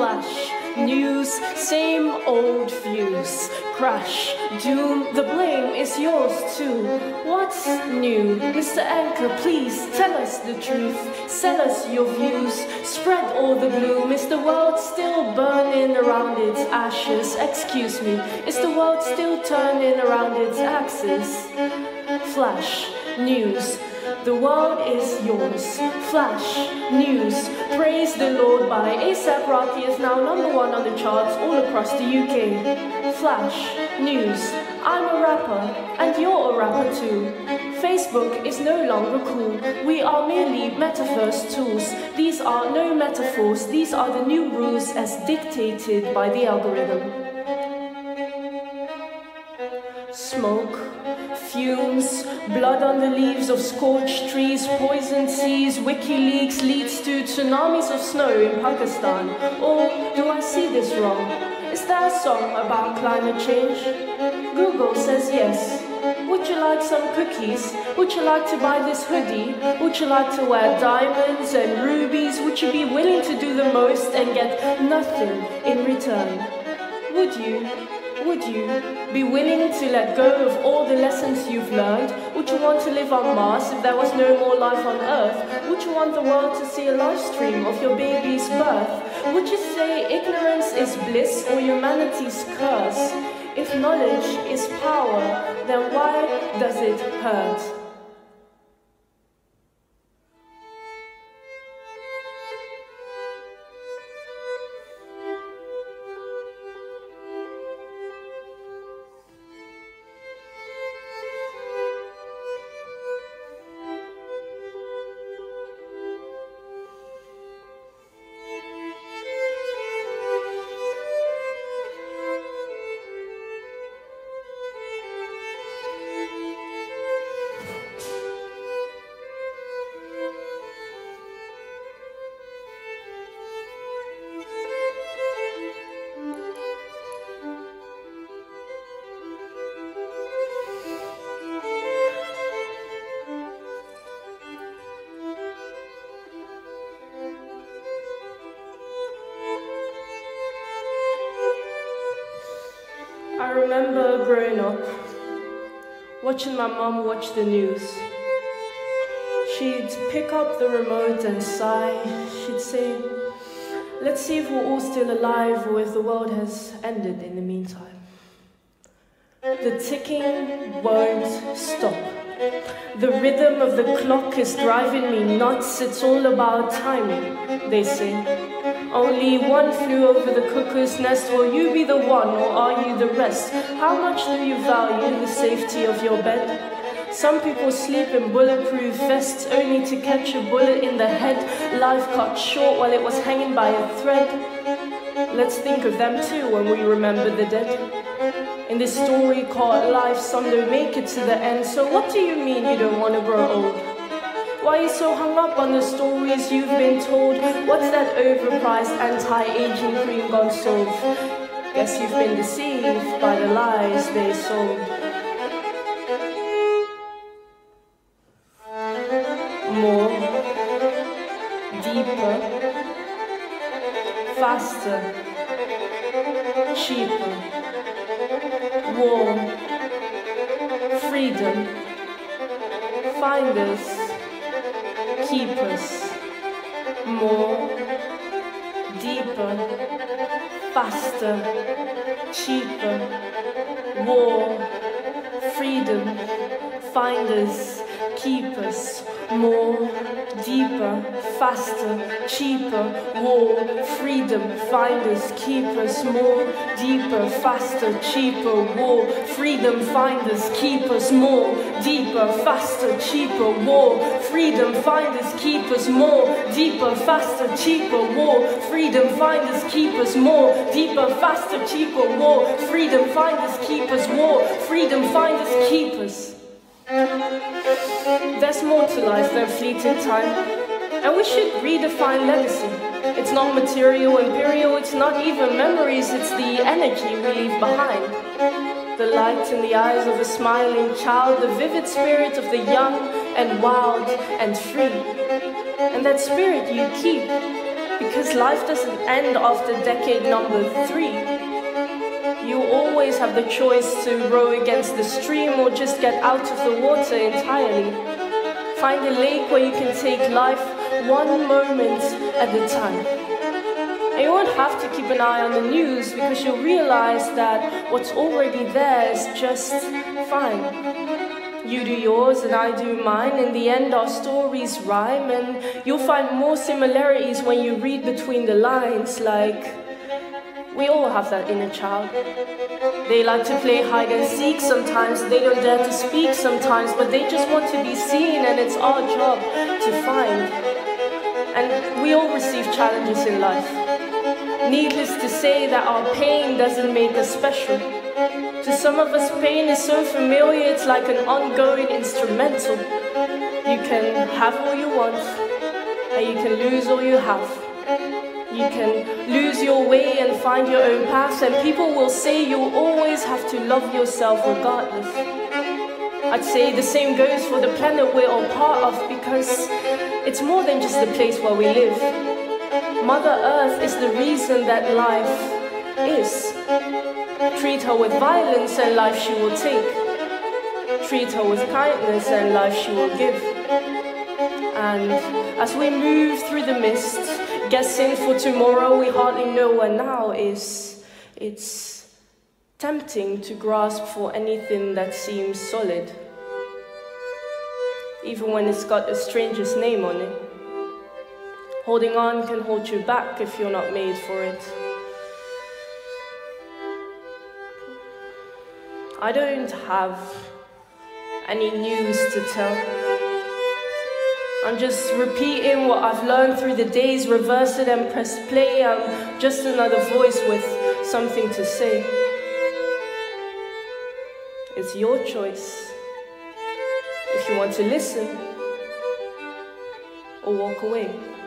Flash, news, same old views. Crash, doom, the blame is yours too. What's new? Mr. Anchor, please tell us the truth. Sell us your views. Spread all the gloom. Is the world still burning around its ashes? Excuse me, is the world still turning around its axis? Flash, news, the world is yours. Flash, news, praise the Lord by ASAP Rocky is now number one on the charts all across the UK. Flash, news, I'm a rapper and you're a rapper too. Facebook is no longer cool. We are merely metaverse tools. These are no metaphors. These are the new rules as dictated by the algorithm. Smoke, fumes, blood on the leaves of scorched trees, poisoned seas, WikiLeaks leads to tsunamis of snow in Pakistan. Or do I see this wrong? Is there a song about climate change? Google says yes. Would you like some cookies? Would you like to buy this hoodie? Would you like to wear diamonds and rubies? Would you be willing to do the most and get nothing in return? Would you? Would you be willing to let go of all the lessons you've learned? Would you want to live on Mars if there was no more life on Earth? Would you want the world to see a live stream of your baby's birth? Would you say ignorance is bliss or humanity's curse? If knowledge is power, then why does it hurt? Remember growing up, watching my mum watch the news. She'd pick up the remote and sigh. She'd say, Let's see if we're all still alive or if the world has ended in the meantime. The ticking won't stop. The rhythm of the clock is driving me nuts. It's all about timing, they say. Only one flew over the cuckoo's nest. Will you be the one or are you the rest? How much do you value the safety of your bed? Some people sleep in bulletproof vests only to catch a bullet in the head, life cut short while it was hanging by a thread. Let's think of them too when we remember the dead. In this story called Life, some don't make it to the end. So, what do you mean you don't want to grow old? Why are you so hung up on the stories you've been told? What's that overpriced anti-aging cream gonna solve? Guess you've been deceived by the lies they sold. More, deeper, faster, cheaper, war, freedom, find us keep us more, deeper, faster, cheaper, war, freedom, find us, keep us more, deeper, faster, cheaper, war, freedom, find us, keep us more, deeper, faster, cheaper, war, freedom, find us, keep us more, deeper, faster, cheaper, war, freedom, find us, keep us more, deeper, faster, cheaper, war, freedom, find us, keep us more, deeper, faster, cheaper, war, freedom, find us, keep us, war, freedom, find us, keep us. There's more to life than fleeting time, and we should redefine legacy. It's not material, imperial, it's not even memories, it's the energy we leave behind. The light in the eyes of a smiling child, the vivid spirit of the young and wild and free. And that spirit you keep, Because life doesn't end after decade number three. Always have the choice to row against the stream or just get out of the water entirely. Find a lake where you can take life one moment at a time. And you won't have to keep an eye on the news because you'll realize that what's already there is just fine. You do yours and I do mine. In the end, our stories rhyme, and you'll find more similarities when you read between the lines. Like, we all have that inner child. They like to play hide and seek sometimes, they don't dare to speak sometimes, but they just want to be seen, and it's our job to find. And we all receive challenges in life. Needless to say that our pain doesn't make us special. To some of us, pain is so familiar, it's like an ongoing instrumental. You can have all you want, and you can lose all you have. You can lose your way and find your own path, and people will say you'll always have to love yourself regardless. I'd say the same goes for the planet we're all part of because it's more than just the place where we live. Mother Earth is the reason that life is. Treat her with violence and life she will take. Treat her with kindness and life she will give. And as we move through the mist, guessing for tomorrow we hardly know where now is, it's tempting to grasp for anything that seems solid, even when it's got a stranger's name on it. Holding on can hold you back if you're not made for it. I don't have any news to tell. I'm just repeating what I've learned through the days, reverse it and press play. I'm just another voice with something to say. It's your choice if you want to listen or walk away.